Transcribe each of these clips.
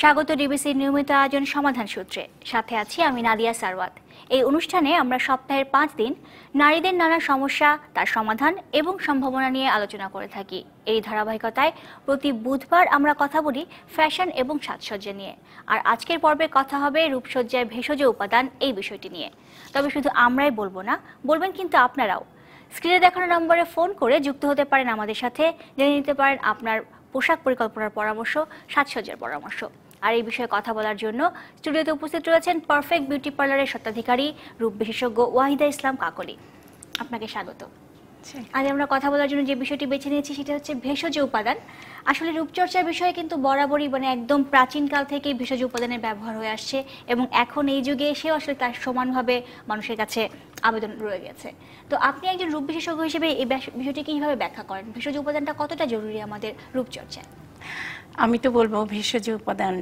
স্বাগত ডিবিসির নিয়মিত আয়োজন সমাধান সূত্রে। সাথে আছি আমি নাদিয়া সারওয়াত। এই অনুষ্ঠানে আমরা সপ্তাহের পাঁচ দিন নারীদের নানা সমস্যা, তার সমাধান এবং সম্ভাবনা নিয়ে আলোচনা করে থাকি। এই ধারাবাহিকতায় প্রতি বুধবার আমরা কথা বলি ফ্যাশন এবং সাজসজ্জা নিয়ে। আর আজকের পর্বে কথা হবে রূপসজ্জায় ভেষজ উপাদান এই বিষয়টি নিয়ে। তবে শুধু আমরাই বলব না, বলবেন কিন্তু আপনারাও। স্ক্রিনে দেখানো নম্বরে ফোন করে যুক্ত হতে পারেন আমাদের সাথে। জেনে নিতে পারেন আপনার পোশাক পরিকল্পনার পরামর্শ, সাজসজ্জার পরামর্শ। আর এই বিষয়ে কথা বলার জন্য স্টুডিওতে উপস্থিত রয়েছেন পারফেক্ট বিউটি পার্লারের স্বত্বাধিকারী রূপ বিশেষজ্ঞ ওয়াহিদা ইসলাম কাকলি। আপনাকে স্বাগত। আজ আমরা কথা বলার জন্য যে বিষয়টি বেছে নিয়েছি সেটা হচ্ছে ভেষজ উপাদান। আসলে রূপচর্চার বিষয়ে কিন্তু বরাবরই মানে একদম প্রাচীনকাল থেকেই ভেষজ উপাদানের ব্যবহার হয়ে আসছে এবং এখন এই যুগে এসেও আসলে তার সমানভাবে মানুষের কাছে আবেদন রয়ে গেছে। তো আপনি একজন রূপ বিশেষজ্ঞ হিসেবে এই বিষয়টি কীভাবে ব্যাখ্যা করেন? ভেষজ উপাদানটা কতটা জরুরি আমাদের রূপচর্চায়? আমি তো বলব ভেষজ উপাদান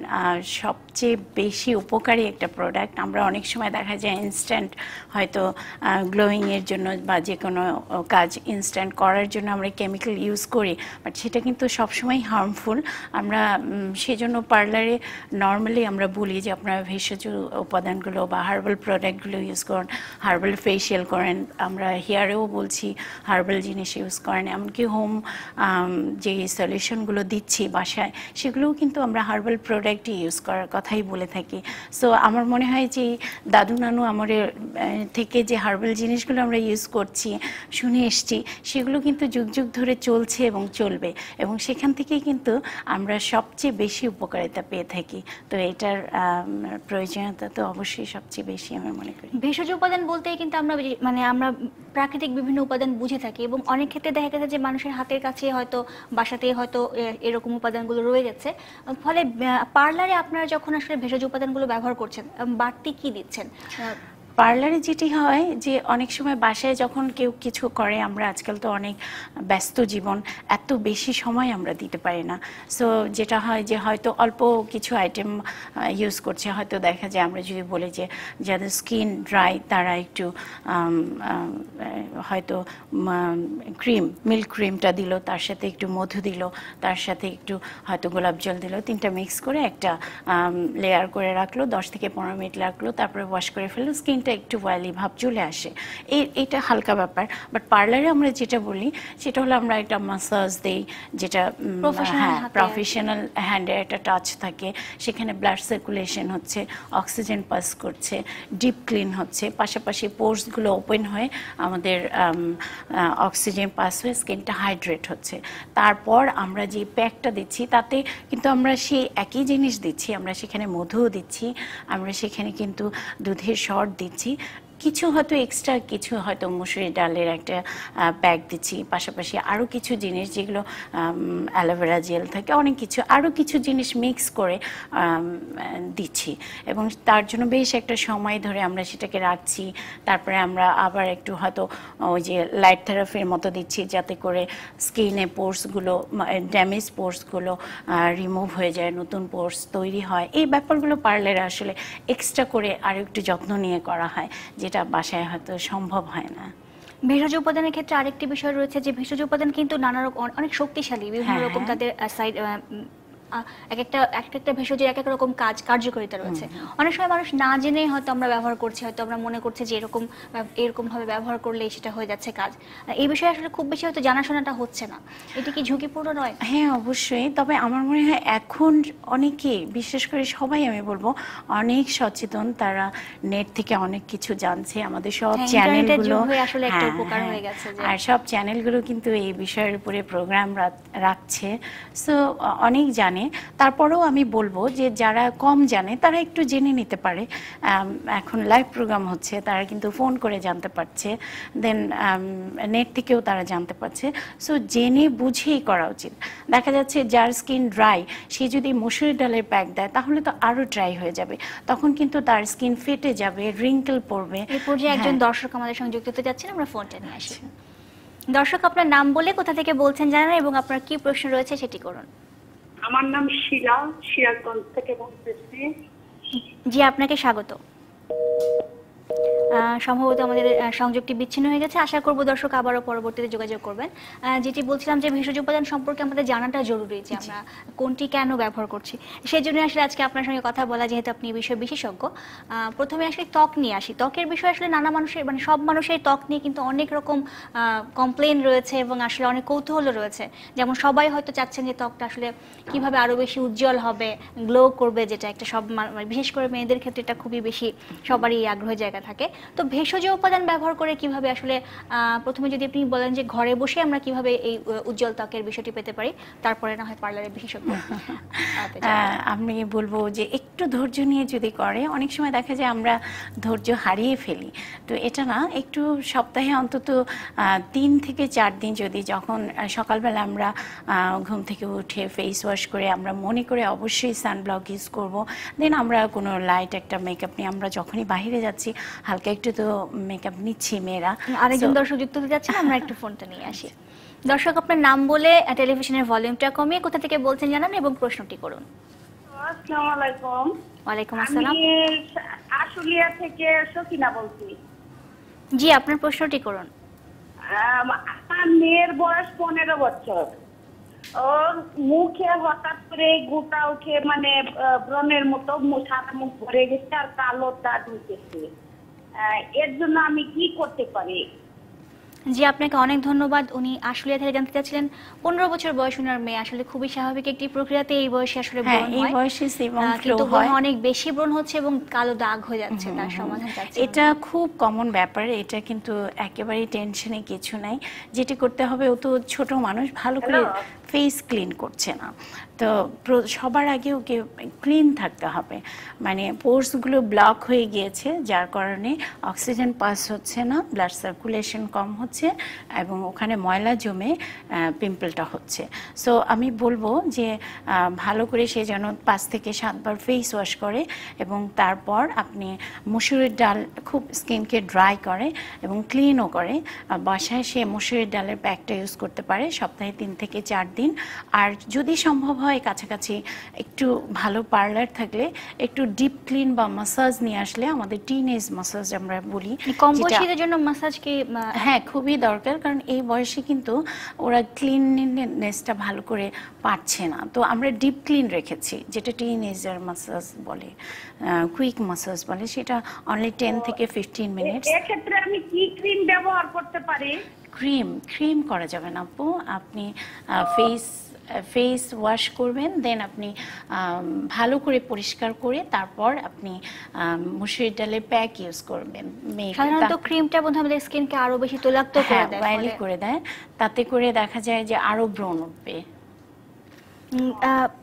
সবচেয়ে বেশি উপকারী একটা প্রোডাক্ট আমরা অনেক সময় দেখা যায় ইনস্ট্যান্ট হয়তো গ্লোয়িংয়ের জন্য বা যে কোনো কাজ ইনস্ট্যান্ট করার জন্য আমরা কেমিক্যাল ইউজ করি বাট সেটা কিন্তু সবসময় হার্মফুল আমরা সেজন্য পার্লারে নর্মালি আমরা বলি যে আপনারা ভেষজ উপাদানগুলো বা হার্বাল প্রোডাক্টগুলো ইউজ করেন হার্বাল ফেশিয়াল করেন। আমরা হেয়ারেও বলছি হার্বাল জিনিস ইউজ করেন, এমনকি হোম যে সলিউশনগুলো দিচ্ছি বাসায় সেগুলোও কিন্তু আমরা হার্বাল প্রোডাক্টই ইউজ করার কথাই বলে থাকি। সো আমার মনে হয় যে দাদু নানু আমাদের থেকে যে হার্বাল জিনিসগুলো আমরা ইউজ করছি, শুনে এসছি, সেগুলো কিন্তু যুগ যুগ ধরে চলছে এবং চলবে। এবং সেখান থেকেই কিন্তু আমরা সবচেয়ে বেশি উপকারিতা পেয়ে থাকি। তো এটার প্রয়োজনীয়তা তো অবশ্যই সবচেয়ে বেশি আমি মনে করি। ভেষজ উপাদান বলতেই কিন্তু আমরা মানে আমরা প্রাকৃতিক বিভিন্ন উপাদান বুঝে থাকি এবং অনেক ক্ষেত্রে দেখা গেছে যে মানুষের হাতের কাছে হয়তো, বাসাতেই হয়তো এরকম উপাদানগুলো রয়ে যাচ্ছে ফলে পার্লারে আপনারা যখন আসলে ভেষজ উপাদানগুলো ব্যবহার করছেন বাড়তি কি দিচ্ছেন? পার্লারে যেটি হয় যে অনেক সময় বাসায় যখন কেউ কিছু করে, আমরা আজকাল তো অনেক ব্যস্ত জীবন, এত বেশি সময় আমরা দিতে পারি না। সো যেটা হয় যে হয়তো অল্প কিছু আইটেম ইউজ করছে। হয়তো দেখা যায় আমরা যদি বলি যে যাদের স্কিন ড্রাই তারা একটু হয়তো ক্রিম মিল্ক ক্রিমটা দিল, তার সাথে একটু মধু দিল, তার সাথে একটু হয়তো গোলাপ জল দিল, তিনটা মিক্স করে একটা লেয়ার করে রাখল, দশ থেকে পনেরো মিনিট রাখল, তারপরে ওয়াশ করে ফেলল স্কিনটা একটু ওয়াইলি ভাব চলে আসে। এই এটা হালকা ব্যাপার। বাট পার্লারে আমরা যেটা বলি সেটা হলো আমরা একটা মাসাজ দেই যেটা হ্যাঁ। প্রফেশনাল হ্যান্ডে একটা টাচ থাকে। সেখানে ব্লাড সার্কুলেশন হচ্ছে অক্সিজেন পাস করছে ডিপ ক্লিন হচ্ছে। পাশাপাশি পোর্সগুলো ওপেন হয়ে আমাদের অক্সিজেন পাস হয়ে স্কিনটা হাইড্রেট হচ্ছে। তারপর আমরা যে প্যাকটা দিচ্ছি তাতে কিন্তু আমরা সেই একই জিনিস দিচ্ছি। আমরা সেখানে মধুও দিচ্ছি। আমরা সেখানে কিন্তু দুধের শর্ট দিচ্ছি। empty কিছু হয়তো এক্সট্রা কিছু হয়তো মুসুরি ডালের একটা প্যাক দিচ্ছি। পাশাপাশি আরও কিছু জিনিস যেগুলো অ্যালোভেরা জেল থাকে, অনেক কিছু আরও কিছু জিনিস মিক্স করে দিচ্ছি। এবং তার জন্য বেশ একটা সময় ধরে আমরা সেটাকে রাখছি। তারপরে আমরা আবার একটু হয়তো, ওই যে লাইট থেরাপির মতো দিচ্ছি, যাতে করে স্কিনে পোর্সগুলো ড্যামেজ পোর্সগুলো রিমুভ হয়ে যায়, নতুন পোর্স তৈরি হয়। এই ব্যাপারগুলো পার্লারে আসলে এক্সট্রা করে আর একটু যত্ন নিয়ে করা হয়, যেটা বাসায় হয়তো সম্ভব হয় না ভেষজ উপাদানের ক্ষেত্রে আরেকটি বিষয় রয়েছে যে ভেষজ উপাদান কিন্তু নানা রকম অনেক শক্তিশালী বিভিন্ন হ্যাঁ, রকম হ্যাঁ। তাদের সাইড এক একটা এক একটা ভেষজের এক এক রকম কাজ কার্যকারিতা রয়েছে। অনেক সময় মানুষ না জেনেই হয়তো আমরা ব্যবহার করছি হয়তো আমরা মনে করছি যে এরকম এরকম ভাবে ব্যবহার করলে সেটা হয়ে যাচ্ছে কাজ। এই বিষয়ে আসলে খুব বেশি হয়তো জানাশোনাটা হচ্ছে না। এটা কি ঝুঁকিপূর্ণ নয়? হ্যাঁ অবশ্যই। তবে আমার মনে হয় এখন অনেকে বিশেষ করে সবাই আমি বলব অনেক সচেতন। তারা নেট থেকে অনেক কিছু জানছে। আমাদের সব চ্যানেলগুলো আসলে একটা হ্যাঁ, উপকার হ্যাঁ। হয়ে গেছে আর সব চ্যানেলগুলো কিন্তু এই বিষয়ের উপরে প্রোগ্রাম রাখছে। সো অনেক জানে। তারপরেও আমি বলব যে যারা কম জানে তারা একটু জেনে নিতে পারে। এখন লাইভ প্রোগ্রাম হচ্ছে তারা কিন্তু ফোন করে জানতে পারছে। দেন নেট থেকেও তারা জানতে পারছে। সো জেনে বুঝেই করা উচিত। দেখা যাচ্ছে যার স্কিন ড্রাই সে যদি মসুরি ডালের প্যাক দেয় তাহলে তো আরও ড্রাই হয়ে যাবে। তখন কিন্তু তার স্কিন ফেটে যাবে রিঙ্কেল পড়বে। এই পর্যায়ে একজন হ্যাঁ। দর্শক আমাদের সঙ্গে যুক্ত হতে যাচ্ছেন আমরা ফোনটা নিয়ে আসি। দর্শক আপনার নাম বলে কোথা থেকে বলছেন জানান এবং আপনার কি প্রশ্ন রয়েছে সেটি করুন। আমার নাম শিলা সিরাজগঞ্জ থেকে বলতেছি। জি আপনাকে স্বাগত। সম্ভবত আমাদের সংযোগটি বিচ্ছিন্ন হয়ে গেছে। আশা করব দর্শক আবারও পরবর্তীতে যোগাযোগ করবেন। যেটি বলছিলাম যে ভেষজ উপাদান সম্পর্কে আমাদের জানাটা জরুরি যে আমরা কোনটি কেন ব্যবহার করছি। সেই জন্য আসলে আজকে আপনার সঙ্গে কথা বলা যেহেতু আপনি এই বিষয়ে বিশেষজ্ঞ প্রথমে আসলে ত্বক নিয়ে আসি। ত্বকের বিষয়ে আসলে নানা মানুষের মানে সব মানুষের ত্বক নিয়ে কিন্তু অনেক রকম কমপ্লেন রয়েছে এবং আসলে অনেক কৌতূহল রয়েছে। যেমন সবাই হয়তো চাচ্ছেন যে ত্বকটা আসলে কীভাবে আরও বেশি উজ্জ্বল হবে গ্লো করবে যেটা একটা সব মানে বিশেষ করে মেয়েদের ক্ষেত্রে এটা খুবই বেশি সবারই আগ্রহের জায়গা থাকে। তো ভেষজ উপাদান ব্যবহার করে কীভাবে আসলে প্রথমে যদি আপনি বলেন যে ঘরে বসে আমরা কীভাবে এই উজ্জ্বল ত্বকের বিষয়টি পেতে পারি তারপরে না হয় পার্লারের বিশেষজ্ঞ আমি বলব যে একটু ধৈর্য নিয়ে যদি করে অনেক সময় দেখা যায় আমরা ধৈর্য হারিয়ে ফেলি। তো এটা না একটু সপ্তাহে অন্তত তিন থেকে চার দিন যদি যখন সকালবেলা আমরা ঘুম থেকে উঠে ফেস ওয়াশ করে আমরা মনে করে অবশ্যই সানব্লক ইউজ করব। দেন আমরা কোনো লাইট একটা মেকআপ নিয়ে আমরা যখনই বাইরে যাচ্ছি হালকা একটু তো মেকআপ নিচ্ছি মেয়েরা। আরেকজন দর্শক যুক্ত হতে যাচ্ছেন আমরা একটু ফোনটা নিয়ে আসি। দর্শক আপনার নাম বলে টেলিভিশনের ভলিউমটা কমিয়ে কোথা থেকে বলছেন জানান এবং প্রশ্নটি করুন। আসসালামু আলাইকুম। ওয়ালাইকুম আসসালাম। আমি আশুলিয়া থেকে সকিনা বলছি। জি আপনার প্রশ্নটি করুন। আমার মেয়ের বয়স পনেরো বছর। ওর মুখে হঠাৎ করে গোটা উঠে মানে আহ, ব্রণের মতো সারা মুখ ভরে গেছে আর কালো দাগ উঠেছে। এর জন্য আমি কি করতে পারি? জি আপনাকে অনেক ধন্যবাদ। উনি আশুলিয়া থেকে জানতে চাচ্ছিলেন পনেরো বছর বয়স উনার মেয়ে। আসলে খুবই স্বাভাবিক একটি প্রক্রিয়াতে এই বয়সে আসলে হ্যাঁ এই বয়সে কিন্তু অনেক বেশি ব্রণ হচ্ছে এবং কালো দাগ হয়ে যাচ্ছে তার সমাধান এটা খুব কমন ব্যাপার এটা কিন্তু একেবারেই টেনশনে কিছু নাই। যেটি করতে হবে ও তো ছোট মানুষ ভালো করে? ফেস ক্লিন করছে না। তো সবার আগে ওকে ক্লিন থাকতে হবে? মানে পোর্সগুলো ব্লক হয়ে গিয়েছে, যার কারণে অক্সিজেন পাস হচ্ছে না ব্লাড সার্কুলেশন কম হচ্ছে এবং ওখানে ময়লা জমে পিম্পলটা হচ্ছে। সো আমি বলব যে ভালো করে সে যেন পাঁচ থেকে সাতবার ফেস ওয়াশ করে এবং তারপর আপনি মুসুরির ডাল খুব স্কিনকে ড্রাই করে এবং ক্লিনও করে। বাসায় সে মুসুরির ডালের প্যাকটা ইউজ করতে পারে, সপ্তাহে তিন থেকে চার দিন। আর যদি সম্ভব হয় কাছাকাছি একটু ভালো পার্লার থাকলে একটু ডিপ ক্লিন বা মাসাজ নিয়ে আসলে আমাদের টিনেজ মাসাজ আমরা বলি কম বয়সীদের জন্য মাসাজ কি হ্যাঁ খুবই দরকার। কারণ এই বয়সে কিন্তু ওরা ক্লিননেসটা ভালো করে পারছে না। তো আমরা ডিপ ক্লিন রেখেছি যেটা টিনেজার মাসাজ বলে কুইক মাসাজ বলে সেটা অনলি টেন থেকে ফিফটিন মিনিটস এক্ষেত্রে আমি কি ক্রিম ব্যবহার করতে পারি? ক্রিম ক্রিম করা যাবে না আপু। আপনি ফেস ফেস ওয়াশ করবেন দেন আপনি ভালো করে পরিষ্কার করে তারপর আপনি মুসুরির ডালের প্যাক ইউজ করবেন। সাধারণত ক্রিমটা বোধহয় আমাদের স্কিনকে আরও বেশি তোলাক্ত করে হ্যাঁ দেয় করে দেয়। তাতে করে দেখা যায় যে আরও ব্রণ উঠবে।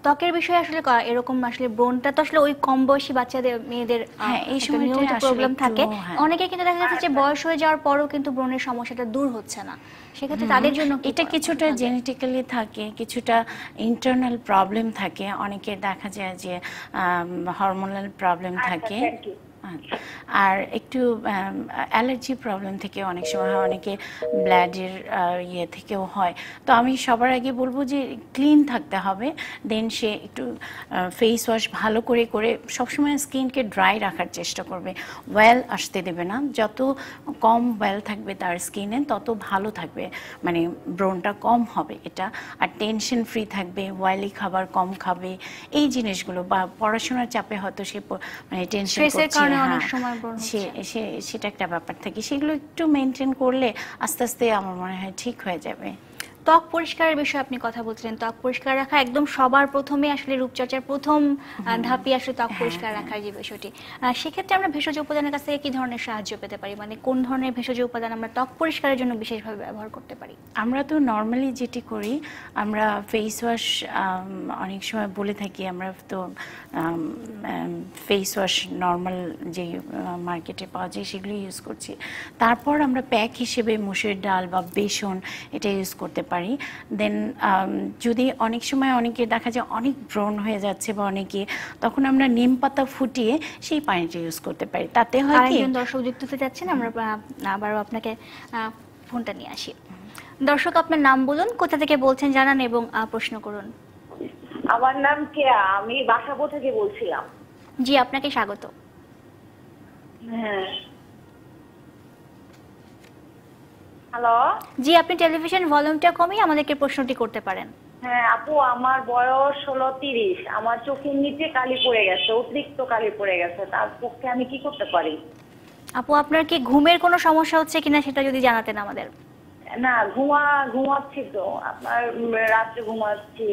ত্বকের বিষয়ে আসলে এরকম আসলে ব্রণটা তো আসলে ওই কম বয়সী বাচ্চাদের মেয়েদের হ্যাঁ, এই আসলে প্রবলেম থাকে। হ্যাঁ। অনেকে কিন্তু দেখা যাচ্ছে যে বয়স হয়ে যাওয়ার পরও কিন্তু ব্রণের সমস্যাটা দূর হচ্ছে না। সেক্ষেত্রে তাদের জন্য এটা কিছুটা জেনেটিক্যালি থাকে কিছুটা ইন্টারনাল প্রবলেম থাকে। অনেকের দেখা যায় যে হরমোনাল প্রবলেম আচ্ছা, থাকে। আর একটু অ্যালার্জি প্রবলেম থেকে অনেক সময় হয় অনেকে ব্লাডের ইয়ে থেকেও হয়। তো আমি সবার আগে বলব যে ক্লিন থাকতে হবে। দেন সে একটু ফেস ওয়াশ ভালো করে করে সবসময় স্কিনকে ড্রাই রাখার চেষ্টা করবে। ওয়েল আসতে দেবে না। যত কম ওয়েল থাকবে তার স্কিনে তত ভালো থাকবে। মানে ব্রণটা কম হবে এটা। আর টেনশন ফ্রি থাকবে ওয়েলি খাবার কম খাবে। এই জিনিসগুলো বা পড়াশোনার চাপে হয়তো সে মানে টেনশন কারণে হ্যাঁ, অনেক সময় ব্রণ সে সে- সেটা একটা ব্যাপার থাকে। সেগুলো একটু মেনটেন করলে আস্তে আস্তে আমার মনে হয় ঠিক হয়ে যাবে। ত্বক পরিষ্কারের বিষয়ে আপনি কথা বলছিলেন। ত্বক পরিষ্কার রাখা একদম সবার প্রথমে আসলে রূপচর্চার প্রথম ধাপই আসলে ত্বক পরিষ্কার রাখার যে বিষয়টি। সেক্ষেত্রে আমরা ভেষজ উপাদানের কাছ থেকে কি ধরনের সাহায্য পেতে পারি? মানে কোন ধরনের ভেষজ উপাদান আমরা ত্বক পরিষ্কারের জন্য বিশেষভাবে ব্যবহার করতে পারি? আমরা তো নর্মালি যেটি করি আমরা ফেস ওয়াশ অনেক সময় বলে থাকি আমরা তো ফেস ওয়াশ নর্মাল যে মার্কেটে পাওয়া যায় সেগুলো ইউজ করছি। তারপর আমরা প্যাক হিসেবে মুসুর ডাল বা বেসন এটা ইউজ করতে পারি। দেন যদি অনেক সময় অনেকে দেখা যায় অনেক ব্রণ হয়ে যাচ্ছে বা অনেকে তখন আমরা নিম পাতা ফুটিয়ে সেই পানিটা ইউজ করতে পারি। তাতে হয় কি দর্শক যুক্ত হতে যাচ্ছেন আমরা আবারও আপনাকে আহ, ফোনটা নিয়ে আসি। দর্শক আপনার নাম বলুন কোথা থেকে বলছেন জানান এবং প্রশ্ন করুন। আমার নাম কেয়া আমি বাসাবো থেকে বলছিলাম। জি আপনাকে স্বাগত। হ্যাঁ। হ্যালো জি আপনি টেলিভিশন ভলিউমটা কমিয়ে আমাদেরকে প্রশ্নটি করতে পারেন। হ্যাঁ আপু আমার বয়স ষোলো তিরিশ। আমার চোখের নিচে কালি পড়ে গেছে অতিরিক্ত কালি পড়ে গেছে। তার পক্ষে আমি কি করতে পারি? আপু আপনার কি ঘুমের কোনো সমস্যা হচ্ছে কিনা সেটা যদি জানাতেন আমাদের? না ঘুমা ঘুমাচ্ছি তো। আপনার রাত্রে ঘুমাচ্ছি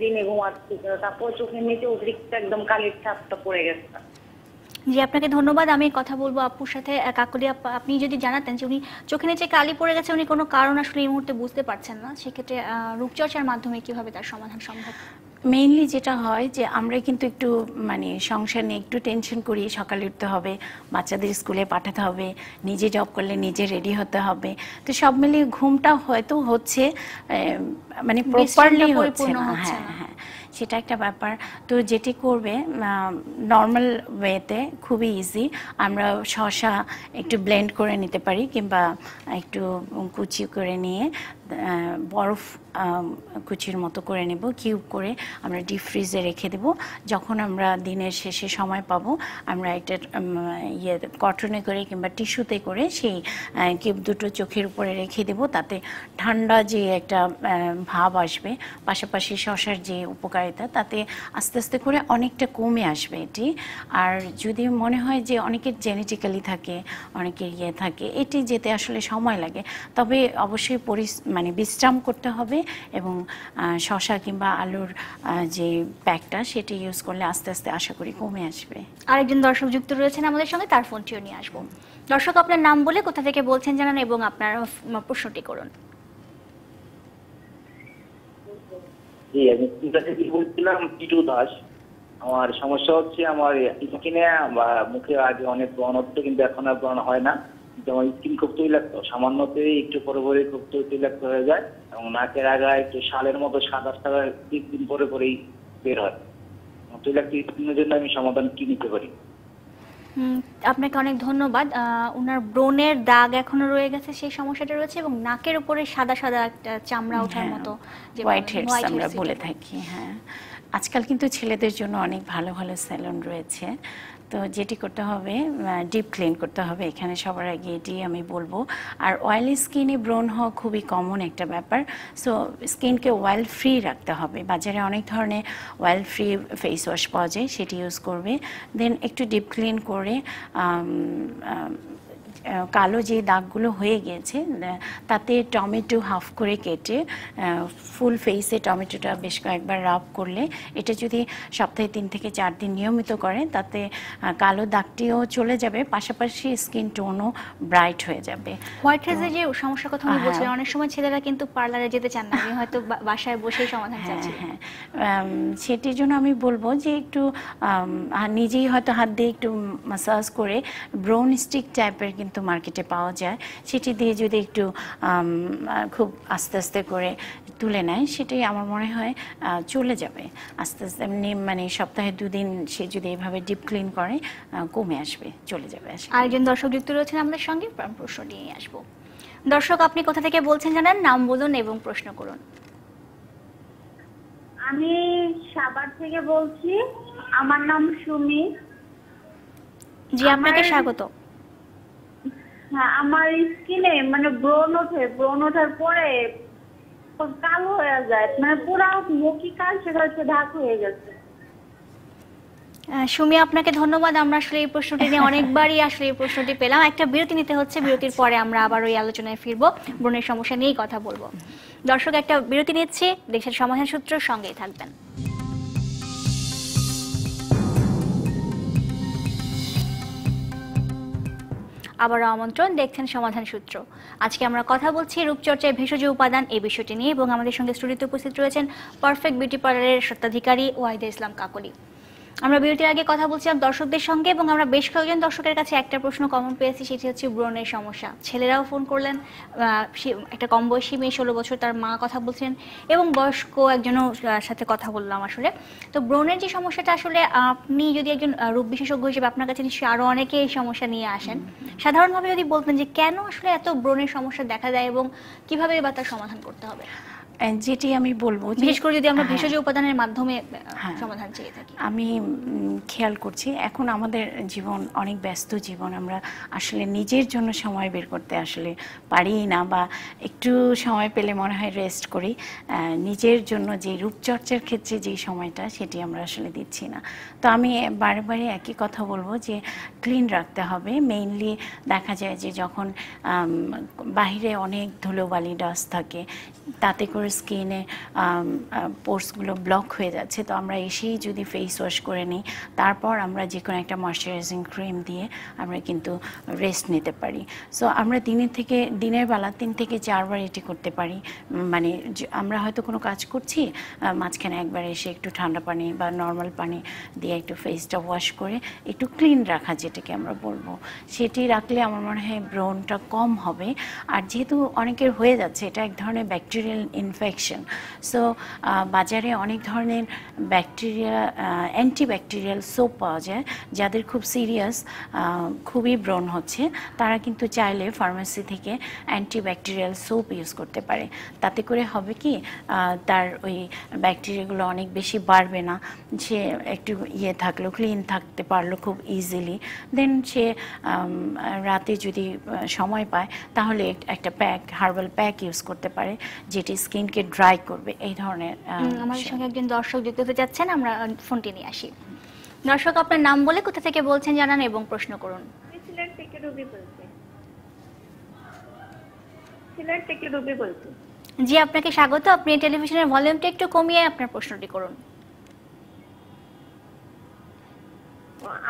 দিনে ঘুমাচ্ছি তো। তারপর চোখের নিচে অতিরিক্ত একদম কালির ছাপটা পড়ে গেছে। জি আপনাকে ধন্যবাদ। আমি কথা বলব আপুর সাথে। কাকলি আপনি যদি জানাতেন যে উনি চোখে নিচে কালি পড়ে গেছে উনি কোনো কারণ আসলে এই মুহূর্তে বুঝতে পারছেন না সেক্ষেত্রে রূপচর্চার মাধ্যমে কীভাবে তার সমাধান সম্ভব? মেইনলি যেটা হয় যে আমরা কিন্তু একটু মানে সংসার নিয়ে একটু টেনশন করি সকালে উঠতে হবে বাচ্চাদের স্কুলে পাঠাতে হবে নিজে জব করলে নিজে রেডি হতে হবে। তো সব মিলিয়ে ঘুমটা হয়তো হচ্ছে মানে প্রপারলি হচ্ছে না। হ্যাঁ হ্যাঁ। সেটা একটা ব্যাপার। তো যেটি করবে নর্মাল ওয়েতে খুবই ইজি আমরা শশা একটু ব্লেন্ড করে নিতে পারি কিংবা একটু কুচি করে নিয়ে বরফ কুচির মতো করে নেব কিউব করে আমরা ডিপ ফ্রিজে রেখে দেব। যখন আমরা দিনের শেষে সময় পাবো আমরা উম, ইয়ে কটনে করে কিংবা টিস্যুতে করে সেই কিউব দুটো চোখের উপরে রেখে দেব। তাতে ঠান্ডা যে একটা ভাব আসবে পাশাপাশি শশার যে উপকারিতা তাতে আস্তে আস্তে করে অনেকটা কমে আসবে এটি। আর যদি মনে হয় যে অনেকের জেনেটিক্যালি থাকে অনেকের ইয়ে থাকে এটি যেতে আসলে সময় লাগে। তবে অবশ্যই পরিস মানে বিশ্রাম করতে হবে এবং আহ, শশা কিংবা আলুর যে প্যাকটা সেটি ইউজ করলে আস্তে আস্তে আশা করি কমে আসবে। আরেকজন দর্শক যুক্ত রয়েছেন আমাদের সঙ্গে তার ফোনটিও নিয়ে আসব। দর্শক আপনার নাম বলে কোথা থেকে বলছেন জানান এবং আপনার প্রশ্নটি করুন। জি আমি চিন্তা থেকে বলছিলাম? টিটু দাস। আমার সমস্যা হচ্ছে আমার মুখে আগে অনেক ব্রণ হতো কিন্তু এখন আর ব্রণ হয় না। আমার স্কিন খুব তৈলাক্ত সামান্যতেই একটু পরে পরে খুব তৈলাক্ত হয়ে যায় এবং নাকের আগায় একটু শালের মতো সাদা সাদা দিন দিন পরে পরেই বের হয়। তৈলাক্ত স্কিনের জন্য আমি সমাধান কি নিতে পারি? আপনাকে অনেক ধন্যবাদ। আহ, ওনার ব্রণের দাগ এখনও রয়ে গেছে সেই সমস্যাটা রয়েছে এবং নাকের উপরে সাদা সাদা একটা চামড়া ওঠার মতো যে হোয়াইট হেডস আমরা বলে থাকি হ্যাঁ। আজকাল কিন্তু ছেলেদের জন্য অনেক ভালো ভালো স্যালন রয়েছে। তো যেটি করতে হবে ডিপ ক্লিন করতে হবে। এখানে সবার আগে এটি আমি বলব। আর অয়েলি স্কিনে ব্রোন হওয়া খুবই কমন একটা ব্যাপার। সো স্কিনকে অয়েল ফ্রি রাখতে হবে। বাজারে অনেক ধরনের অয়েল ফ্রি ফেস ওয়াশ পাওয়া যায়, সেটি ইউজ করবে। দেন একটু ডিপ ক্লিন করে কালো যে দাগগুলো হয়ে গিয়েছে আহ, তাতে টমেটো হাফ করে কেটে ফুল ফেসে টমেটোটা বেশ কয়েকবার রাব করলে এটা যদি সপ্তাহে তিন থেকে চার দিন নিয়মিত করে তাতে কালো দাগটিও চলে যাবে পাশাপাশি স্কিন টোনও ব্রাইট হয়ে যাবে। হোয়াইট হেডসের যে সমস্যার কথা উনি হ্যাঁ। বলছিলেন অনেক সময় ছেলেরা কিন্তু পার্লারে যেতে চান না আমি হয়তো বাসায় বসেই সমাধান হ্যাঁ চাচ্ছি। হ্যাঁ। সেটির জন্য আমি বলব যে একটু নিজেই হয়তো হাত দিয়ে একটু মাসাজ করে ব্রোন স্টিক টাইপের কিন্তু মার্কেটে পাওয়া যায় সেটি দিয়ে যদি একটু খুব আস্তে আস্তে করে তুলে নেয় সেটাই আমার মনে হয় চলে যাবে। আস্তে আস্তে এমনি মানে সপ্তাহে দুদিন সে যদি এভাবে ডিপ ক্লিন করে কমে আসবে চলে যাবে আরেকজন দর্শক যুক্ত রয়েছেন আমাদের সঙ্গে প্রশ্ন নিয়ে আসব। দর্শক আপনি কোথা থেকে বলছেন জানান? নাম বলুন এবং প্রশ্ন করুন। আমি সাবার থেকে বলছি আমার নাম সুমি। জি আপনাকে স্বাগত। হ্যাঁ আমার স্কিনে মানে ব্রণ ওঠে ব্রণ ওঠার পরে কালো হয়ে যায় মানে পুরো মুখি কাল সেটা হচ্ছে ঢাক হয়ে গেছে। আহ, সুমি আপনাকে ধন্যবাদ আমরা আসলে এই প্রশ্নটি নিয়ে অনেকবারই আসলে এই প্রশ্নটি পেলাম। একটা বিরতি নিতে হচ্ছে বিরতির পরে আমরা আবার ওই আলোচনায় ফিরবো। ব্রণের সমস্যা নিয়েই কথা বলব। দর্শক একটা বিরতি নিচ্ছি দেশের সমাধান সূত্র সঙ্গেই থাকবেন। আবারও আমন্ত্রণ, দেখছেন সমাধান সূত্র। আজকে আমরা কথা বলছি রূপচর্চায় ভেষজ উপাদান এই বিষয়টি নিয়ে এবং আমাদের সঙ্গে স্টুডিওতে উপস্থিত রয়েছেন পারফেক্ট বিউটি পার্লারের স্বত্বাধিকারী ওয়াহিদা ইসলাম কাকলি। আমরা বিরতির আগে কথা বলছিলাম দর্শকদের সঙ্গে এবং আমরা বেশ কয়েকজন দর্শকের কাছে একটা প্রশ্ন কমন পেয়েছি, সেটি হচ্ছে ব্রণের সমস্যা। ছেলেরাও ফোন করলেন একটা কম বয়সী মেয়ে, ষোলো বছর, তার মা কথা বলছেন এবং বয়স্ক একজনও সাথে কথা বললাম আসলে। তো ব্রণের যে সমস্যাটা আসলে আপনি যদি একজন রূপ বিশেষজ্ঞ হিসেবে আপনার কাছে নিশ্চয়ই আরও অনেকে এই সমস্যা নিয়ে আসেন। সাধারণভাবে যদি বলতেন যে কেন আসলে এত ব্রণের সমস্যা দেখা যায় এবং কীভাবে বা তার সমাধান করতে হবে? যেটি আমি বলব বিশেষ করে যদি আমরা হ্যাঁ। ভেষজ উপাদানের মাধ্যমে হ্যাঁ। সমাধান চেয়ে থাকি আমি খেয়াল করছি এখন আমাদের জীবন অনেক ব্যস্ত জীবন আমরা আসলে নিজের জন্য সময় বের করতে আসলে পারি না বা একটু সময় পেলে মনে হয় রেস্ট করি নিজের জন্য যে রূপচর্চার ক্ষেত্রে যে সময়টা সেটি আমরা আসলে দিচ্ছি না তো আমি বারে বারে একই কথা বলব যে ক্লিন রাখতে হবে মেইনলি দেখা যায় যে যখন বাহিরে অনেক ধুলোবালি ডাস্ট থাকে তাতে করে স্কিনে পোর্সগুলো ব্লক হয়ে যাচ্ছে, তো আমরা এসেই যদি ফেস ওয়াশ করে নিই, তারপর আমরা যে কোনো একটা ময়শ্চারাইজিং ক্রিম দিয়ে আমরা কিন্তু রেস্ট নিতে পারি। সো আমরা দিনের থেকে, দিনের বেলা তিন থেকে চারবার এটি করতে পারি। মানে আমরা হয়তো কোনো কাজ করছি মাঝখানে একবার এসে একটু ঠান্ডা পানি বা নর্মাল পানি দিয়ে একটু ফেসটা ওয়াশ করে একটু ক্লিন রাখা যেটাকে আমরা বলব। সেটি রাখলে আমার মনে হয় ব্রণটা কম হবে। আর যেহেতু অনেকের হয়ে যাচ্ছে, এটা এক ধরনের ব্যাকটেরিয়াল ইনফেকশন সো বাজারে অনেক ধরনের ব্যাকটেরিয়া অ্যান্টিব্যাকটেরিয়াল সোপ পাওয়া যায়, যাদের খুব সিরিয়াস খুবই ব্রণ হচ্ছে। তারা কিন্তু চাইলে ফার্মেসি থেকে অ্যান্টিব্যাকটেরিয়াল সোপ ইউজ করতে পারে। তাতে করে হবে কি তার ওই ব্যাকটেরিয়াগুলো অনেক বেশি বাড়বে না। সে একটু ইয়ে থাকল ক্লিন থাকতে পারল খুব ইজিলি দেন সে রাতে যদি সময় পায়, তাহলে একটা প্যাক হার্বাল প্যাক ইউজ করতে পারে, যেটি স্কিনকে ড্রাই করবে এই ধরনের আমাদের সঙ্গে একজন দর্শক যুক্ত হতে যাচ্ছেন আমরা ফোনটি নিয়ে আসি। দর্শক আপনার নাম বলে কোথা থেকে বলছেন জানান এবং প্রশ্ন করুন। সিলেট থেকে রুবি বলছি। সিলেট থেকে রুবি বলছি। জি আপনাকে স্বাগত। আপনি টেলিভিশনের ভলিউমটা একটু কমিয়ে আপনার প্রশ্নটি করুন।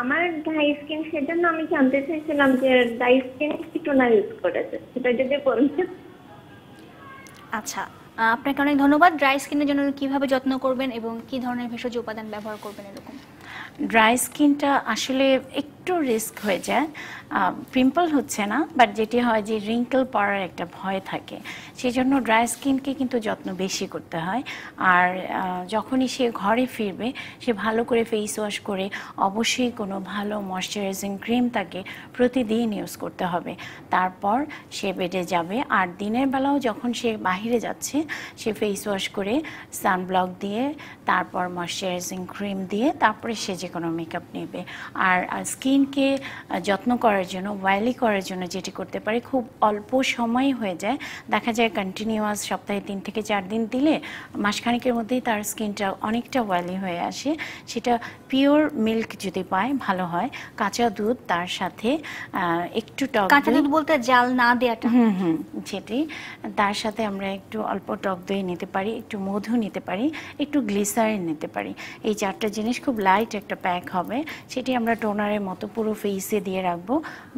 আমার ড্রাই স্কিন সেজন্য আমি জানতে চাইছিলাম যে ড্রাই স্কিন কি টোনার ইউজ করেছে? সেটা যদি বলতেন। আচ্ছা আপনাকে অনেক ধন্যবাদ। ড্রাই স্কিনের জন্য কীভাবে যত্ন করবেন এবং কি ধরনের ভেষজ উপাদান ব্যবহার করবেন এরকম? ড্রাই স্কিনটা আসলে একটু রিস্ক হয়ে যায় পিম্পল হচ্ছে না বাট যেটি হয় যে রিঙ্কেল পড়ার একটা ভয় থাকে। সেই জন্য ড্রাই স্কিনকে কিন্তু যত্ন বেশি করতে হয়। আর যখনই সে ঘরে ফিরবে, সে ভালো করে ফেস ওয়াশ করে অবশ্যই কোনো ভালো ময়শ্চারাইজিং ক্রিম তাকে প্রতিদিন ইউজ করতে হবে। তারপর সে বেডে যাবে। আর দিনের বেলাও যখন সে বাহিরে যাচ্ছে, সে ফেস ওয়াশ করে সানব্লক দিয়ে, তারপর ময়শ্চারাইজিং ক্রিম দিয়ে, তারপরে সে যে কোনো মেকআপ নেবে। আর স্কিনকে যত্ন করার জন্য ওয়াইলি করার জন্য যেটি করতে পারে খুব অল্প সময় হয়ে যায়। দেখা যায় কন্টিনিউয়াস সপ্তাহে তিন থেকে চার দিন দিলে মাসখানেকের মধ্যেই তার স্কিনটা অনেকটা ওয়াইলি হয়ে আসে। সেটা পিওর মিল্ক যদি পায় ভালো হয়। কাঁচা দুধ তার সাথে একটু টক কাঁচা দুধ বলতে জাল না দেওয়াটা হুম হুম সেটি। তার সাথে আমরা একটু অল্প টক দই নিতে পারি একটু মধু নিতে পারি একটু গ্লিসারিন নিতে পারি। এই চারটা জিনিস খুব লাইট একটা প্যাক হবে। সেটি আমরা টোনারের মতো পুরো ফেসে দিয়ে রাখব।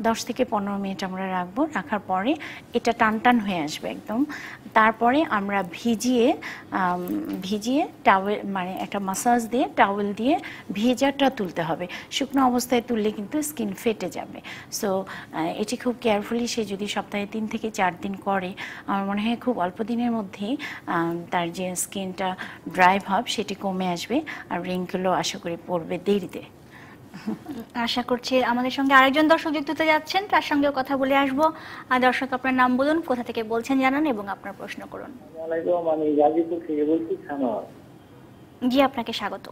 দশ থেকে পনেরো মিনিট আমরা রাখব। রাখার পরে এটা টান টান হয়ে আসবে একদম। তারপরে আমরা ভিজিয়ে ভিজিয়ে টাওয়েল মানে একটা মাসাজ দিয়ে টাওয়েল দিয়ে ভেজাটা তুলতে হবে। শুকনো অবস্থায় তুললে কিন্তু স্কিন ফেটে যাবে। সো এটি খুব কেয়ারফুলি সে যদি সপ্তাহে তিন থেকে চার দিন করে, আমার মনে হয় খুব অল্প দিনের মধ্যেই তার যে স্কিনটা ড্রাই ভাব সেটি কমে আসবে। আর রিঙ্কগুলো আশা করি পড়বে দেরিতে। আশা করছি আমাদের সঙ্গে আরেকজন দর্শক যুক্ত যাচ্ছেন। তার সঙ্গেও কথা বলে আসব। আর দর্শক আপনার নাম বলুন কোথা থেকে বলছেন জানান এবং আপনার প্রশ্ন করুন। আমি গাজীপুর থেকে বলছি সানোয়ার জি আপনাকে স্বাগত।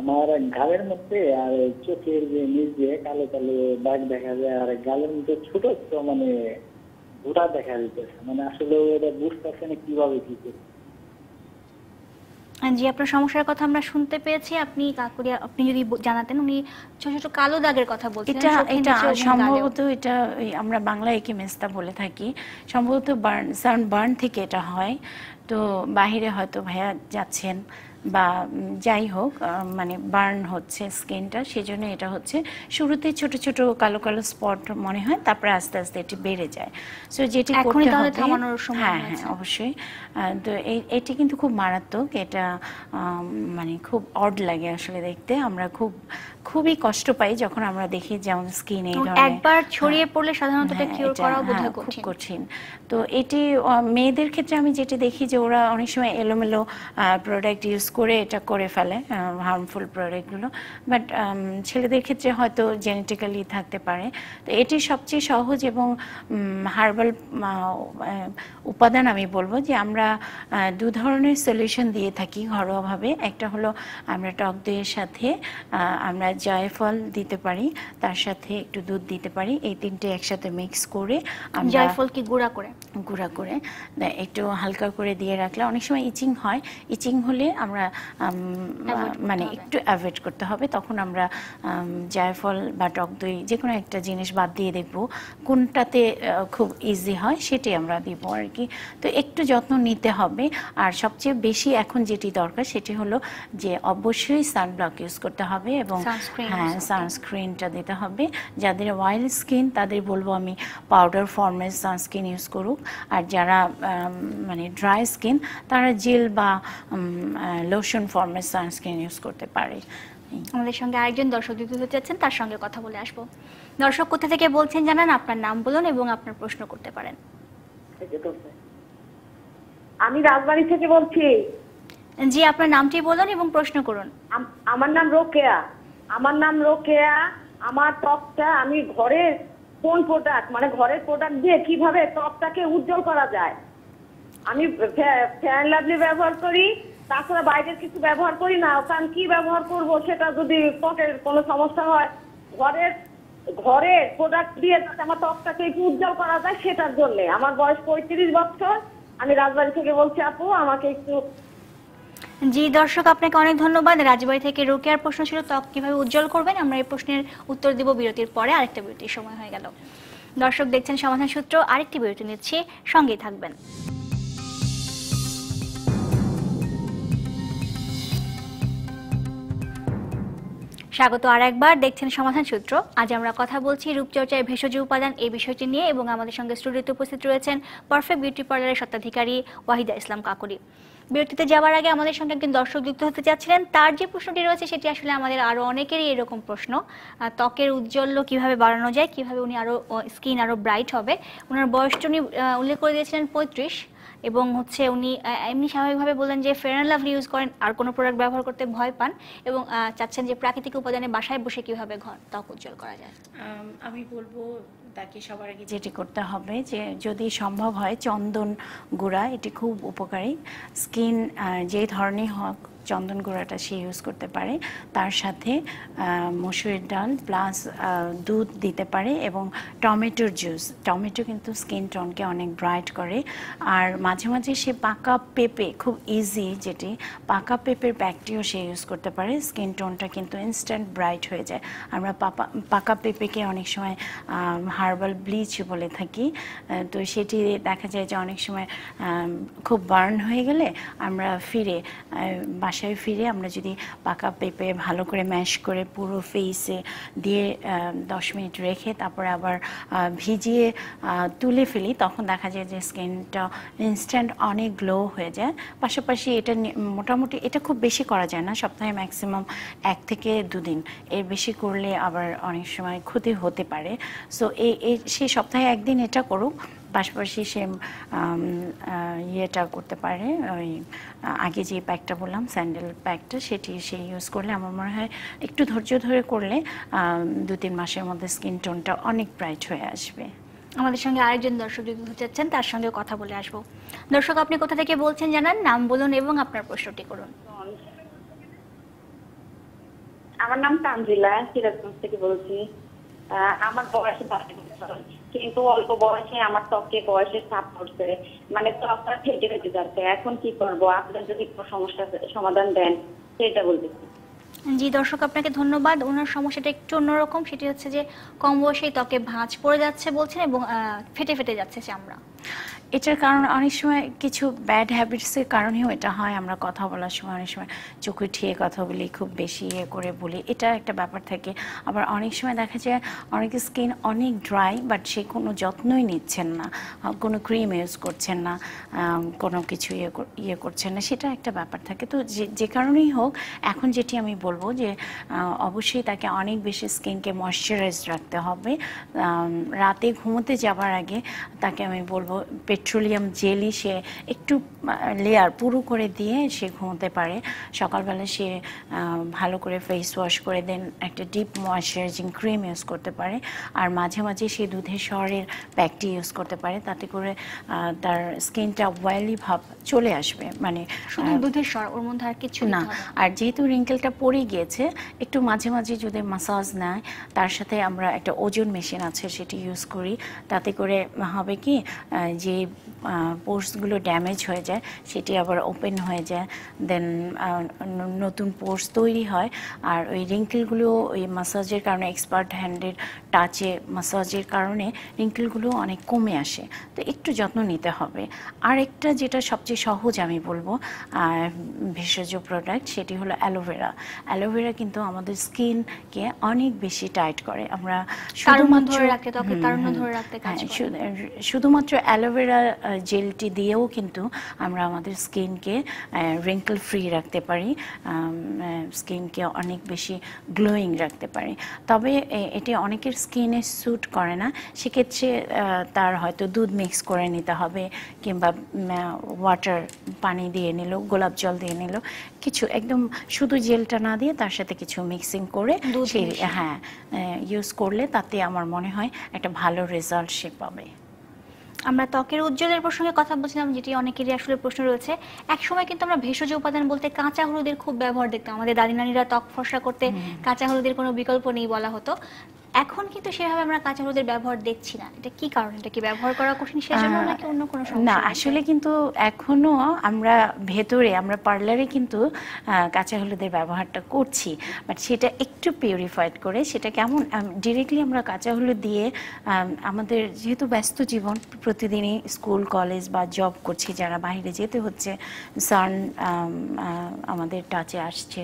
আমার গালের মধ্যে আর চোখের যে নিচ দিয়ে কালো কালো দাগ দেখা যায় আর গালের মধ্যে ছোট ছোট মানে ভুটা দেখা দিতেছে। মানে আসলে ওটা বুঝতেছে না কীভাবে কি করছে। জি আপনার সমস্যার কথা আমরা শুনতে পেয়েছি। আপনি কাকুরিয়া আপনি যদি জানাতেন উনি ছোট ছোট কালো দাগের কথা বলছেন এটা এটা। সম্ভবত এটা আমরা বাংলা একে মেস্তা বলে থাকি। সম্ভবত বার্ন সান বার্ন থেকে এটা হয়। তো বাহিরে হয়তো ভাইয়া যাচ্ছেন। বা যাই হোক মানে বার্ন হচ্ছে স্কিনটা সেজন্য এটা হচ্ছে শুরুতে ছোট ছোট কালো কালো স্পট মনে হয় তারপরে আস্তে আস্তে এটি বেড়ে যায়। সো যেটি করতে হবে থামানোর সময় হ্যাঁ হ্যাঁ অবশ্যই। তো এটি কিন্তু খুব মারাত্মক এটা মানে খুব অড লাগে আসলে দেখতে। আমরা খুব খুবই কষ্ট পাই যখন আমরা দেখি যেমন স্কিন এই ধরনের। একবার ছড়িয়ে পড়লে সাধারণত এটা হ্যাঁ, কিওর এটা, করাও বোধহয় হ্যাঁ, খুব কঠিন। কঠিন। তো এটি মেয়েদের ক্ষেত্রে আমি যেটি দেখি যে ওরা অনেক সময় এলোমেলো প্রোডাক্ট ইউজ করে এটা করে ফেলে হার্মফুল প্রোডাক্টগুলো বাট ছেলেদের ক্ষেত্রে হয়তো জেনেটিক্যালি থাকতে পারে। তো এটি সবচেয়ে সহজ এবং হার্বাল উপাদান আমি বলব যে আমরা দু ধরনের সলিউশন দিয়ে থাকি ঘরোয়াভাবে। একটা হলো আমরা টক দইয়ের সাথে আমরা জয়ফল দিতে পারি তার সাথে একটু দুধ দিতে পারি। এই তিনটে একসাথে মিক্স করে আমরা জয়ফল কি গুঁড়া করে? গুঁড়া করে একটু হালকা করে দিয়ে রাখলে অনেক সময় ইচিং হয়। ইচিং হলে আমরা করতে মানে একটু অ্যাভয়েড করতে হবে তখন আমরা জায়ফল বা টক দই যে কোনো একটা জিনিস বাদ দিয়ে দেখব কোনটাতে খুব ইজি হয় সেটাই আমরা দিব আর কি। তো একটু যত্ন নিতে হবে আর সবচেয়ে বেশি এখন যেটি দরকার সেটি হলো যে অবশ্যই সানব্লক ইউজ করতে হবে এবং হ্যাঁ। সানস্ক্রিনটা দিতে হবে। যাদের অয়েল স্কিন তাদের বলব আমি পাউডার ফর্মের সানস্ক্রিন ইউজ করুক। আর যারা মানে ড্রাই স্কিন তারা জেল বা লোশন ফর্মের সানস্ক্রিন ইউজ করতে পারে। আমাদের সঙ্গে আরেকজন দর্শক যুক্ত হতে যাচ্ছেন তার সঙ্গে কথা বলে আসব। দর্শক কোথা থেকে বলছেন জানান আপনার নাম বলুন এবং আপনার প্রশ্ন করতে পারেন। আমি রাজবাড়ি থেকে বলছি। জি আপনার নামটি বলুন এবং প্রশ্ন করুন। আম- আমার নাম রোকেয়া। আমার নাম রোকেয়া। আমার ত্বকটা আমি ঘরের কোন প্রোডাক্ট মানে ঘরের প্রোডাক্ট দিয়ে কীভাবে ত্বকটাকে উজ্জ্বল করা যায়? আমি ফ্যান লাভলি ব্যবহার করি তাছাড়া বাইরের কিছু ব্যবহার করি না, কারণ কি ব্যবহার করব সেটা যদি ত্বকের কোনো সমস্যা হয়, ঘরের ঘরের প্রোডাক্ট দিয়ে যাতে আমার ত্বকটাকে একটু উজ্জ্বল করা যায় সেটার জন্য। আমার বয়স পঁয়ত্রিশ বছর, আমি রাজবাড়ি থেকে বলছি, আপু, আমাকে একটু জি, দর্শক, আপনাকে অনেক ধন্যবাদ। রাজবাড়ি থেকে রোকেয়ার প্রশ্ন ছিল, ত্বক কীভাবে উজ্জ্বল করবেন? আমরা এই প্রশ্নের উত্তর দিব বিরতির পরে। আরেকটা বিরতির সময় হয়ে গেল। দর্শক, দেখছেন সমাধান সূত্র। আরেকটি বিরতি নিচ্ছি। সঙ্গেই থাকবেন। স্বাগত আর একবার দেখছেন সমাধান সূত্র। আজ আমরা কথা বলছি রূপচর্চায় ভেষজ উপাদান এই বিষয়টি নিয়ে এবং আমাদের সঙ্গে স্টুডিওতে উপস্থিত রয়েছেন পারফেক্ট বিউটি পার্লারের স্বত্বাধিকারী ওয়াহিদা ইসলাম কাকুরি বিরতিতে যাওয়ার আগে আমাদের সঙ্গে একজন দর্শক যুক্ত হতে চাচ্ছিলেন। তার যে প্রশ্নটি রয়েছে, সেটি আসলে আমাদের আরও অনেকেরই এরকম প্রশ্ন। ত্বকের উজ্জ্বল্য কীভাবে বাড়ানো যায়, কীভাবে উনি আরও স্কিন আরও ব্রাইট হবে। ওনার বয়সটা উনি উল্লেখ করে দিয়েছিলেন পঁয়ত্রিশ। এবং হচ্ছে উনি এমনি স্বাভাবিকভাবে বললেন যে ফেয়ার অ্যান্ড লাভলি ইউজ করেন, আর কোনো প্রোডাক্ট ব্যবহার করতে ভয় পান এবং চাচ্ছেন যে প্রাকৃতিক উপাদানে বাসায় বসে কীভাবে ঘর ত্বক উজ্জ্বল করা যায়। আমি বলব তাকে সবার আগে যেটি করতে হবে যে, যদি সম্ভব হয় চন্দন গুঁড়া, এটি খুব উপকারী। স্কিন যে ধরনের হোক চন্দন গুঁড়াটা সে ইউজ করতে পারে। তার সাথে মসুরের ডাল প্লাস দুধ দিতে পারে এবং টমেটোর জুস টমেটো কিন্তু স্কিন টোনকে অনেক ব্রাইট করে। আর মাঝে মাঝে সে পাকা পেঁপে খুব ইজি যেটি পাকা পেঁপের প্যাকটিও সে ইউজ করতে পারে। স্কিন টোনটা কিন্তু ইনস্ট্যান্ট ব্রাইট হয়ে যায়। আমরা পাপা পাকা পেঁপেকে অনেক সময় হার্বাল ব্লিচ বলে থাকি। তো সেটি দেখা যায় যে অনেক সময় খুব বার্ন হয়ে গেলে আমরা ফিরে আহ, বাসায় ফিরে আমরা যদি পাকা পেঁপে ভালো করে ম্যাশ করে পুরো ফেসে দিয়ে দশ মিনিট রেখে তারপরে আবার ভিজিয়ে তুলে ফেলি, তখন দেখা যায় যে স্কিনটা ইনস্ট্যান্ট অনেক গ্লো হয়ে যায়। পাশাপাশি এটা মোটামুটি এটা খুব বেশি করা যায় না, সপ্তাহে ম্যাক্সিমাম এক থেকে দুদিন। এর বেশি করলে আবার অনেক সময় ক্ষতি হতে পারে। সো এই সেই সপ্তাহে একদিন এটা করুক। পাশাপাশি সে ইয়েটা করতে পারে ওই আগে যে প্যাকটা বললাম স্যান্ডেল প্যাকটা সেটি সে ইউজ করলে আমার মনে হয় একটু ধৈর্য ধরে করলে আহ, দু তিন মাসের মধ্যে স্কিন টোনটা অনেক ব্রাইট হয়ে আসবে। আমাদের সঙ্গে আরেকজন দর্শক যদি চাচ্ছেন তার সঙ্গে কথা বলে আসব। দর্শক আপনি কোথা থেকে বলছেন জানান নাম বলুন এবং আপনার প্রশ্নটি করুন। আমার নাম তানজিলা সিরাজগঞ্জ থেকে বলছি। আমার বয়স বাষট্টি বছর। কিন্তু অল্প বয়সে আমার ত্বকে বয়সের চাপ পড়ছে। মানে ত্বকটা ফেটে ফেটে যাচ্ছে। এখন কি করব? আপনার যদি কোনো সমস্যা সমাধান দেন। সেটা বলতেছি। জি, দর্শক, আপনাকে ধন্যবাদ। ওনার সমস্যাটা একটু অন্যরকম। সেটি হচ্ছে যে, কম বয়সেই ত্বকে ভাঁজ পড়ে যাচ্ছে বলছেন এবং ফেটে ফেটে যাচ্ছে চামড়া। এটার কারণ অনেক সময় কিছু ব্যাড হ্যাবিটসের কারণেও এটা হয়, আমরা কথা বলার সময় অনেক সময় চোখে ঠিয়ে কথা বলি, খুব বেশি ইয়ে করে বলি, এটা একটা ব্যাপার থাকে। আবার অনেক সময় দেখা যায় অনেক স্কিন অনেক ড্রাই বাট সে কোনো যত্নই নিচ্ছেন না কোনো ক্রিম ইউজ করছেন না কোনো কিছু ইয়ে ইয়ে করছেন না, সেটা একটা ব্যাপার থাকে। তো যে যে কারণেই হোক, এখন যেটি আমি বলব যে অবশ্যই তাকে অনেক বেশি স্কিনকে ময়শ্চারাইজ রাখতে হবে। রাতে ঘুমোতে যাওয়ার আগে তাকে আমি বলব পেট্রোলিয়াম জেলি সে একটু লেয়ার পুরো করে দিয়ে সে ঘুমোতে পারে। সকালবেলা সে ভালো করে ফেস ওয়াশ করে দেন একটা ডিপ ময়শ্চারাইজিং ক্রিম ইউজ করতে পারে। আর মাঝে মাঝে সে দুধের শহরের প্যাকটি ইউজ করতে পারে তাতে করে তার স্কিনটা ওয়েলি ভাব চলে আসবে। মানে শুধু দুধের স্বর ওর মধ্যে আর কিছু না। না। আর যেহেতু রিঙ্কেলটা পড়ে গিয়েছে একটু মাঝে মাঝে যদি মাসাজ নেয় তার সাথে আমরা একটা ওজন মেশিন আছে সেটি ইউজ করি। তাতে করে হবে কি আহ, যে পোর্সগুলো ড্যামেজ হয়ে যায় সেটি আবার ওপেন হয়ে যায় দেন নতুন পোর্স তৈরি হয় আর ওই রিঙ্কেলগুলো ওই মাসাজের কারণে এক্সপার্ট হ্যান্ডের টাচে মাসাজের কারণে রিঙ্কেলগুলো অনেক কমে আসে তো একটু যত্ন নিতে হবে। আর একটা যেটা সবচেয়ে সহজ আমি বলব ভেষজ প্রোডাক্ট সেটি হলো অ্যালোভেরা অ্যালোভেরা কিন্তু আমাদের স্কিনকে অনেক বেশি টাইট করে। আমরা কাজ হ্যাঁ, শুধুমাত্র অ্যালোভেরা জেলটি দিয়েও কিন্তু আমরা আমাদের স্কিনকে রিঙ্কেল ফ্রি রাখতে পারি স্কিনকে অনেক বেশি গ্লোয়িং রাখতে পারি। তবে এটি অনেকের স্কিনে স্যুট করে না সেক্ষেত্রে তার হয়তো দুধ মিক্স করে নিতে হবে কিংবা ওয়াটার পানি দিয়ে নিল গোলাপ জল দিয়ে নিল। কিছু একদম শুধু জেলটা না দিয়ে তার সাথে কিছু মিক্সিং করে সেই হ্যাঁ ইউজ করলে তাতে আমার মনে হয় একটা ভালো রেজাল্ট সে পাবে। আমরা ত্বকের উজ্জ্বলের প্রসঙ্গে কথা বলছিলাম যেটি অনেকেরই আসলে প্রশ্ন রয়েছে। একসময় কিন্তু আমরা ভেষজ উপাদান বলতে কাঁচা হলুদের খুব ব্যবহার দেখতাম। আমাদের দাদি নানিরা ত্বক ফর্সা করতে কাঁচা হলুদের কোনো বিকল্প নেই বলা হতো। এখন কিন্তু সেভাবে আমরা কাঁচা হলুদের ব্যবহার দেখছি না। এটা কি কারণ? এটা কি ব্যবহার করা কঠিন সেজন্য নাকি অন্য কোনো না সমস্যা রয়েছে? আসলে কিন্তু এখনও আমরা ভেতরে আমরা পার্লারে কিন্তু কাঁচা হলুদের ব্যবহারটা করছি। বাট সেটা একটু পিউরিফাইড করে সেটা কেমন ডিরেক্টলি আমরা কাঁচা হলুদ দিয়ে আম, আমাদের যেহেতু ব্যস্ত জীবন প্রতিদিনই স্কুল কলেজ বা জব করছি যারা বাইরে যেতে হচ্ছে সান আমাদের টাচে আসছে।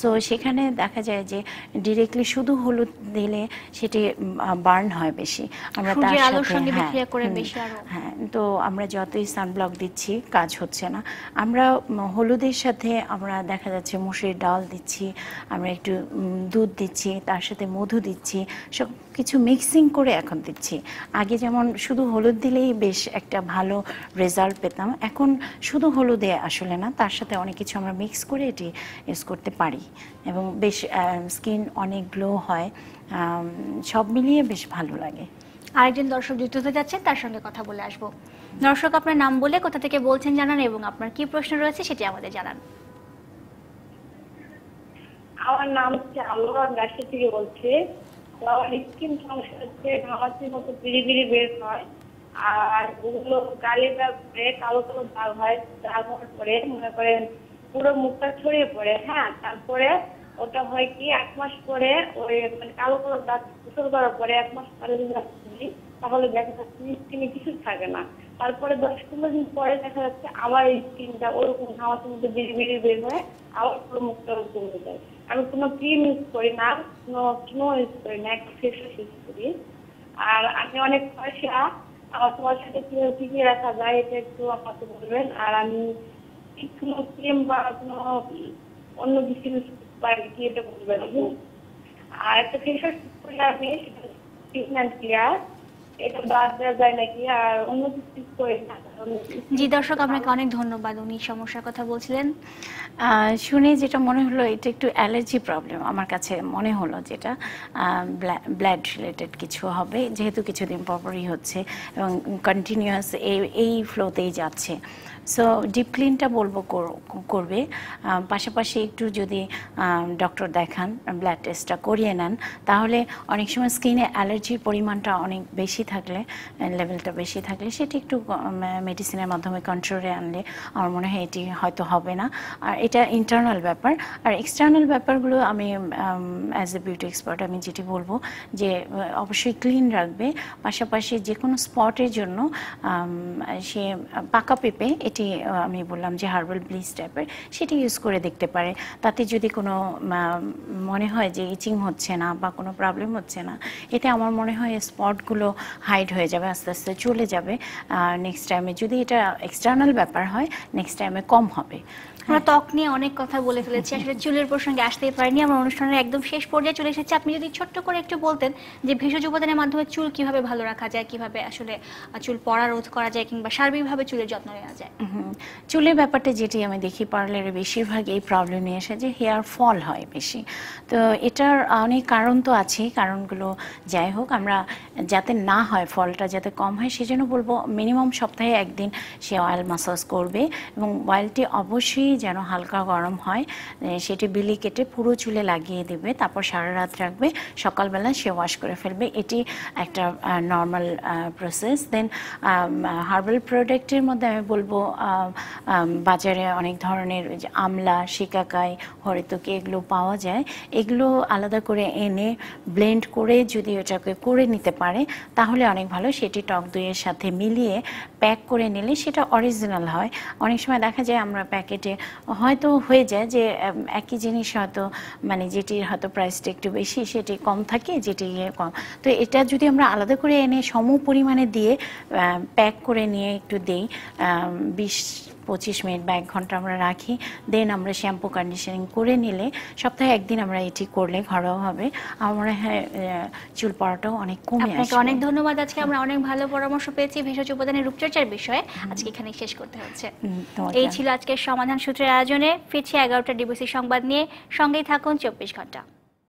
সো সেখানে দেখা যায় যে ডিরেক্টলি শুধু হলুদ দিলে সেটি বার্ন হয় বেশি। আমরা তার সাথে সঙ্গে হ্যাঁ, বিক্রিয়া করে বেশি আরও। হ্যাঁ তো আমরা যতই সানব্লক দিচ্ছি কাজ হচ্ছে না। আমরা হলুদের সাথে আমরা দেখা যাচ্ছে মুসুরির ডাল দিচ্ছি আমরা একটু দুধ দিচ্ছি তার সাথে মধু দিচ্ছি সব কিছু মিক্সিং করে এখন দিচ্ছি। আগে যেমন শুধু হলুদ দিলেই বেশ একটা ভালো রেজাল্ট পেতাম এখন শুধু হলুদে আসলে না তার সাথে অনেক কিছু আমরা মিক্স করে এটি ইউজ করতে পারি। এবং বেশ স্কিন অনেক গ্লো হয় সব মিলিয়ে বেশ ভালো লাগে। আরেকজন দর্শক যুক্ত হতে যাচ্ছেন তার সঙ্গে কথা বলে আসব। দর্শক আপনার নাম বলে কোথা থেকে বলছেন জানান এবং আপনার কি প্রশ্ন রয়েছে সেটি আমাদের জানান। আমার নাম হচ্ছে রাশি থেকে বলছি। আমার সমস্যা হচ্ছে ঘামাচির মতো বিড়ি বের হয়। আর ওগুলো গালে পরে কালো কালো দাগ হয় দাগ হওয়ার পরে মনে করেন পুরো মুখটা ছড়িয়ে পড়ে হ্যাঁ? তারপরে ওটা হয় কি এক মাস পরে ওই মানে কালো কালো দাগ গোসল করার পরে এক মাস পরে যদি দিই, তাহলে দেখা যাচ্ছে স্কিনে কিছু থাকে না। তারপরে দশ পনেরো দিন পরে দেখা যাচ্ছে আবার স্কিনটা ওরকম ঘামাচির মধ্যে বিড়ি বিড়ি বের হয়ে আবার পুরো মুখটা ওরকম হয়ে যায়। আমি কোনো ক্রিম ইউজ করি না কোনো স্নো ইউজ করি না একটা ফেস ওয়াশ ইউজ করি আর আমি অনেক পয়সা আমার তোমার সাথে কীভাবে টিকিয়ে রাখা যায় এটা একটু আমাকে বলবেন আর আমি কোনো ক্রিম বা কোনো অন্য কিছু ইউজ পারি কি এটা বলবেন আর একটা ফেস ওয়াশ ইউজ করি আমি ট্রিটমেন্ট ক্লিয়ার এটা বাদ জি, দর্শক, আপনাকে অনেক ধন্যবাদ। উনি সমস্যার কথা বলছিলেন। শুনে যেটা মনে হলো, এটা একটু অ্যালার্জি প্রবলেম। আমার কাছে মনে হলো যেটা ব্লাড রিলেটেড কিছু হবে, যেহেতু কিছুদিন পরপরই হচ্ছে এবং কন্টিনিউয়াস এই এই ফ্লোতেই যাচ্ছে। সো ডিপ ক্লিনটা বলব করবে। পাশাপাশি একটু যদি ডক্টর দেখান ব্লাড টেস্টটা করিয়ে নেন, তাহলে অনেক সময় স্কিনে অ্যালার্জির পরিমাণটা অনেক বেশি থাকলে লেভেলটা বেশি থাকলে, সেটি একটু মেডিসিনের মাধ্যমে কন্ট্রোলে আনলে আমার মনে হয় এটি হয়তো হবে না। আর এটা ইন্টারনাল ব্যাপার। আর এক্সটার্নাল ব্যাপারগুলো আমি অ্যাজ এ বিউটি এক্সপার্ট আমি যেটি বলব যে অবশ্যই ক্লিন রাখবে। পাশাপাশি যে কোনো স্পটের জন্য সে পাকা পেঁপে আহ, আমি বললাম যে হার্বাল ব্লিচ টাইপের সেটি ইউজ করে দেখতে পারে। তাতে যদি কোনো মনে হয় যে ইচিং হচ্ছে না বা কোনো প্রবলেম হচ্ছে না এতে আমার মনে হয় স্পটগুলো হাইড হয়ে যাবে আস্তে আস্তে চলে যাবে। নেক্সট টাইমে যদি এটা এক্সটার্নাল ব্যাপার হয় নেক্সট টাইমে কম হবে। আমরা ত্বক নিয়ে অনেক কথা বলে ফেলেছি, আসলে চুলের প্রসঙ্গে আসতেই পারিনি, আমরা অনুষ্ঠানের একদম শেষ পর্যায়ে চলে এসেছি আপনি যদি ছোট্ট করে একটু বলতেন যে ভেষজ উপাদানের মাধ্যমে চুল কীভাবে ভালো রাখা যায়, কীভাবে আসলে চুল পড়া রোধ করা যায় কিংবা সার্বিকভাবে চুলের যত্ন নেওয়া যায়। চুলের ব্যাপারটা যেটি আমি দেখি পার্লারে বেশিরভাগ এই প্রবলেম নিয়ে আসে যে হেয়ার ফল হয় বেশি তো এটার অনেক কারণ তো আছেই, কারণগুলো যাই হোক, আমরা যাতে না হয় ফলটা যাতে কম হয় সেজন্য বলব মিনিমাম সপ্তাহে একদিন সে অয়েল মাসাজ করবে এবং অয়েলটি অবশ্যই যেন হালকা গরম হয় সেটি বিলি কেটে পুরো চুলে লাগিয়ে দেবে, তারপর সারা রাত রাখবে, সকালবেলা সে ওয়াশ করে ফেলবে। এটি একটা নর্মাল প্রসেস দেন হার্বাল প্রোডাক্টের মধ্যে আমি বলব বাজারে অনেক ধরনের আমলা, শিকাকাই, হরিতকি এগুলো পাওয়া যায়। এগুলো আলাদা করে এনে ব্লেন্ড করে যদি ওটাকে করে নিতে পারে, তাহলে অনেক ভালো। সেটি টক দইয়ের সাথে মিলিয়ে প্যাক করে নিলে সেটা অরিজিনাল হয়। অনেক সময় দেখা যায় আমরা প্যাকেটে হয়তো হয়ে যায় যে একই জিনিস হয়তো মানে যেটির হয়তো প্রাইসটা একটু বেশি, সেটি কম থাকে, যেটি কম। তো এটা যদি আমরা আলাদা করে এনে সম পরিমাণে দিয়ে প্যাক করে নিয়ে একটু দিই বিশ পঁচিশ মিনিট বা এক ঘণ্টা আমরা রাখি। দেন আমরা শ্যাম্পু কন্ডিশনিং করে নিলে সপ্তাহে একদিন আমরা এটি করলে ঘরোয়াভাবে আমার আহ, চুল পড়াটাও অনেক কমে আপনাকে অনেক ধন্যবাদ। আজকে আমরা অনেক ভালো পরামর্শ পেয়েছি ভেষজ উপাদানের রূপচর্চার বিষয়ে। আজকে এখানে শেষ করতে হচ্ছে। এই ছিল আজকের সমাধান সূত্রের আয়োজনে। ফিরছি এগারোটা ডিবিসি সংবাদ নিয়ে। সঙ্গেই থাকুন চব্বিশ ঘণ্টা।